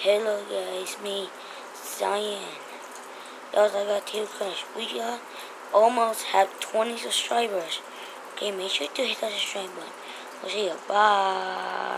Hello guys, me, Cyan. Guys, I got Tail crush. We got almost have 20 subscribers. Okay, make sure to hit that subscribe button. We'll see you. Bye.